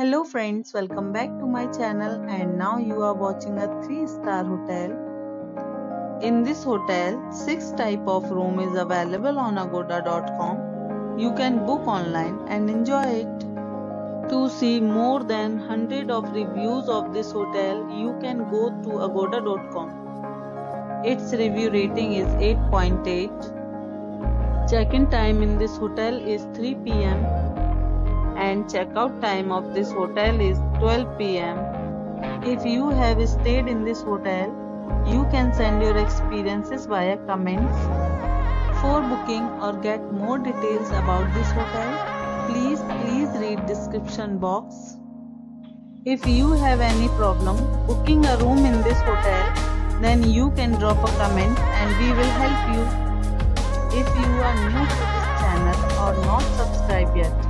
Hello friends, welcome back to my channel and now you are watching a 3 star hotel. In this hotel, 6 type of room is available on agoda.com. You can book online and enjoy it. To see more than 100 of reviews of this hotel, you can go to agoda.com. Its review rating is 8.8. Check-in time in this hotel is 3 pm and checkout time of this hotel is 12 pm. If you have stayed in this hotel, you can send your experiences via comments. For booking or get more details about this hotel, please please read description box. If you have any problem booking a room in this hotel, then you can drop a comment and we will help you. If you are new to this channel or not subscribed yet,